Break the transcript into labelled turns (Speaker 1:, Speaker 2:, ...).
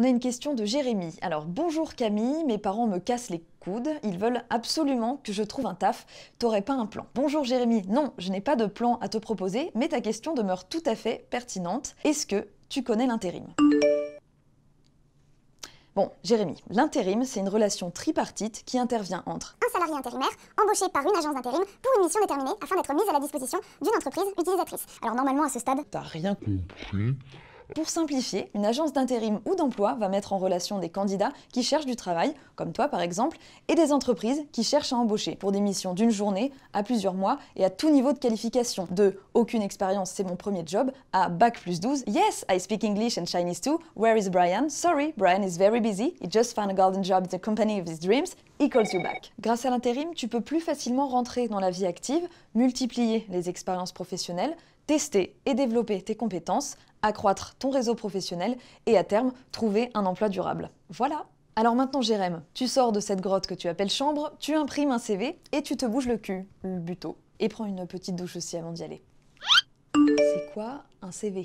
Speaker 1: On a une question de Jérémy. Alors bonjour Camille, mes parents me cassent les coudes, ils veulent absolument que je trouve un taf. T'aurais pas un plan Bonjour Jérémy, non, je n'ai pas de plan à te proposer, mais ta question demeure tout à fait pertinente. Est-ce que tu connais l'intérim? Bon, Jérémy, l'intérim, c'est une relation tripartite qui intervient entre
Speaker 2: un salarié intérimaire embauché par une agence d'intérim pour une mission déterminée afin d'être mise à la disposition d'une entreprise utilisatrice. Alors normalement à ce stade,
Speaker 1: T'as rien compris? Pour simplifier, une agence d'intérim ou d'emploi va mettre en relation des candidats qui cherchent du travail, comme toi par exemple, et des entreprises qui cherchent à embaucher pour des missions d'une journée à plusieurs mois et à tout niveau de qualification, de aucune expérience, c'est mon premier job, à bac plus 12, yes, I speak English and Chinese too, where is Brian? Sorry, Brian is very busy, he just found a golden job in the company of his dreams, he calls you back. Grâce à l'intérim, tu peux plus facilement rentrer dans la vie active, multiplier les expériences professionnelles, tester et développer tes compétences, accroître ton réseau professionnel et à terme trouver un emploi durable. Voilà alors maintenant Jérém, tu sors de cette grotte que tu appelles chambre, tu imprimes un CV et tu te bouges le cul, le buto. Et prends une petite douche aussi avant d'y aller. C'est quoi un CV